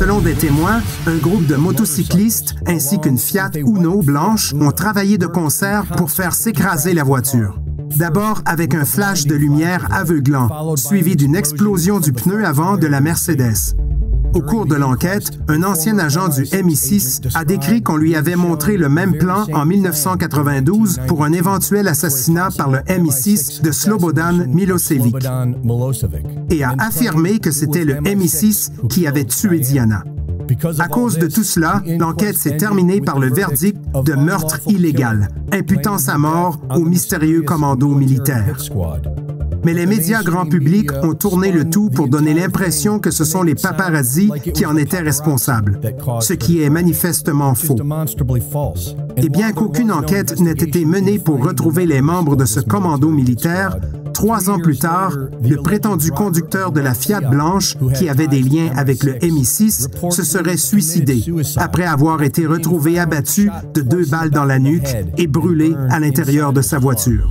Selon des témoins, un groupe de motocyclistes ainsi qu'une Fiat Uno blanche ont travaillé de concert pour faire s'écraser la voiture. D'abord avec un flash de lumière aveuglant, suivi d'une explosion du pneu avant de la Mercedes. Au cours de l'enquête, un ancien agent du MI6 a décrit qu'on lui avait montré le même plan en 1992 pour un éventuel assassinat par le MI6 de Slobodan Milosevic et a affirmé que c'était le MI6 qui avait tué Diana. À cause de tout cela, l'enquête s'est terminée par le verdict de meurtre illégal, imputant sa mort au mystérieux commando militaire. Mais les médias grand public ont tourné le tout pour donner l'impression que ce sont les paparazzis qui en étaient responsables, ce qui est manifestement faux. Et bien qu'aucune enquête n'ait été menée pour retrouver les membres de ce commando militaire, Trois ans plus tard, le prétendu conducteur de la Fiat blanche, qui avait des liens avec le MI6, se serait suicidé après avoir été retrouvé abattu de deux balles dans la nuque et brûlé à l'intérieur de sa voiture.